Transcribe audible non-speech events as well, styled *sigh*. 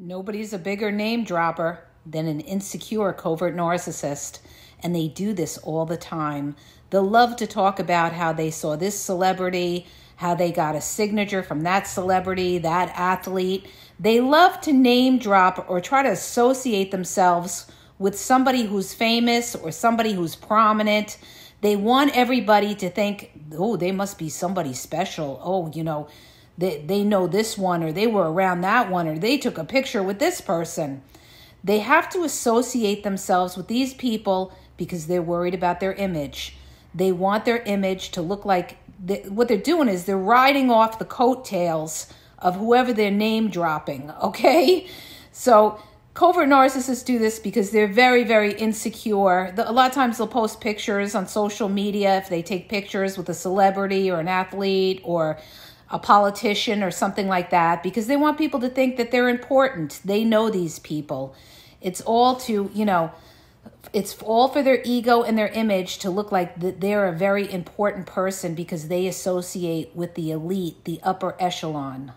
Nobody's a bigger name dropper than an insecure covert narcissist, and they do this all the time. They'll love to talk about how they saw this celebrity, how they got a signature from that celebrity, that athlete. They love to name drop or try to associate themselves with somebody who's famous or somebody who's prominent. They want everybody to think, oh, they must be somebody special. Oh, you know, they, they know this one or they were around that one or they took a picture with this person. They have to associate themselves with these people because they're worried about their image. They want their image to look like they, what they're doing is they're riding off the coattails of whoever they're name dropping, *laughs* okay? So covert narcissists do this because they're very, very insecure. The, a lot of times they'll post pictures on social media if they take pictures with a celebrity or an athlete or a politician or something like that because they want people to think that they're important. They know these people. It's all to, you know, it's all for their ego and their image to look like that they're a very important person because they associate with the elite, the upper echelon.